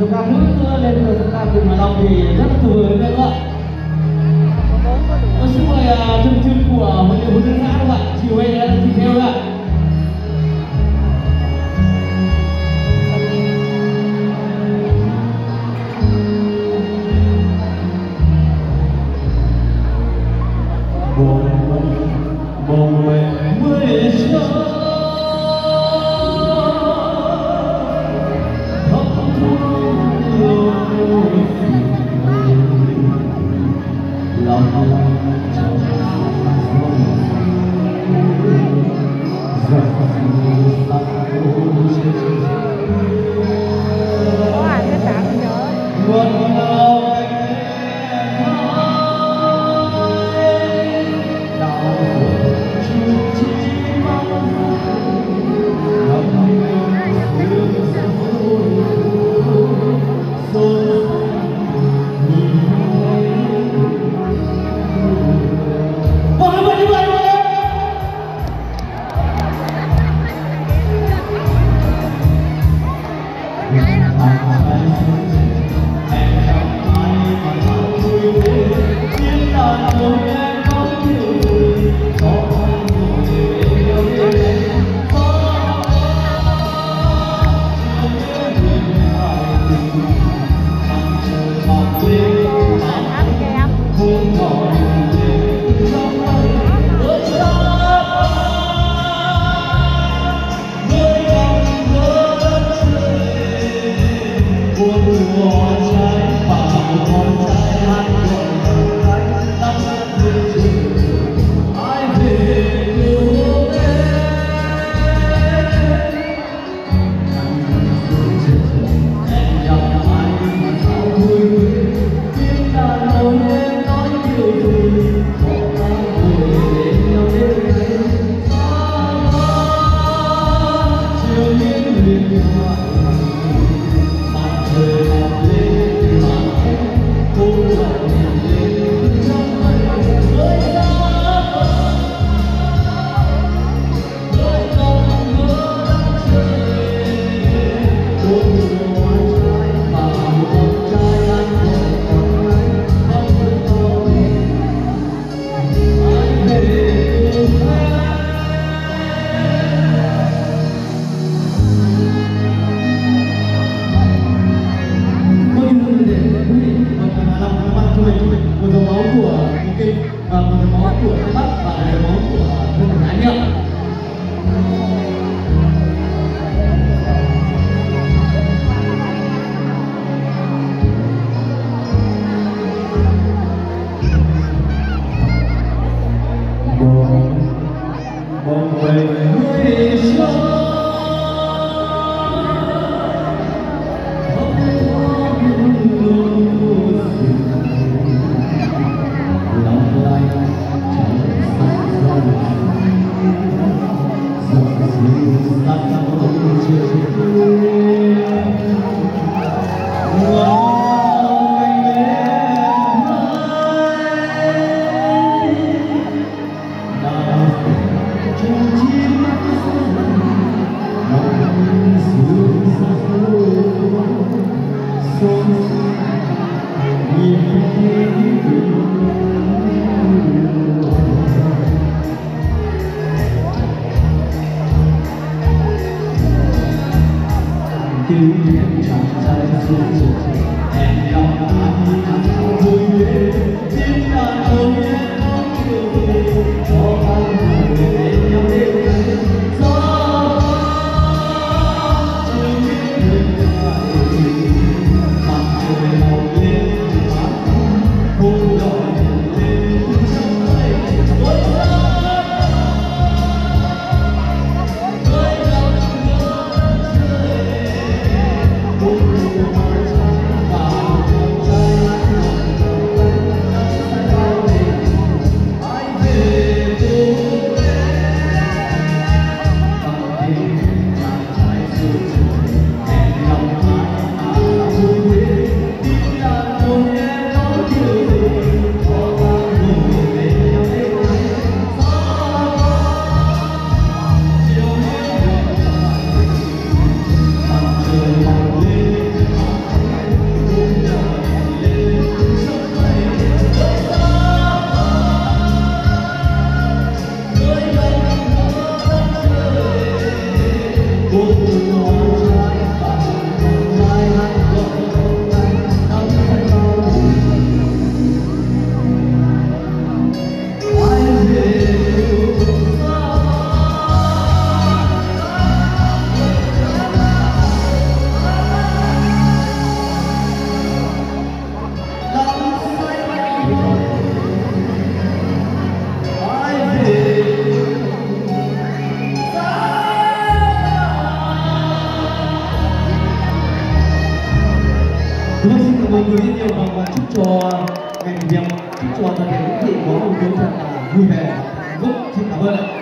chúng ta nữ lên rồi chúng ta cùng hài lòng thì rất là tuyệt vời các bạn xin mời chương trình của hội đồng huấn luyện xã các bạn chiều nay đã chỉ theo các bạn Bông mẹ mười sáu. Có 我会努力笑。Hãy subscribe cho kênh Ghiền Mì mọi người rất nhiều và, chúc cho ngày việc chúc cho toàn thể quý vị có một bữa thật là vui vẻ rất xin cảm ơn ạ.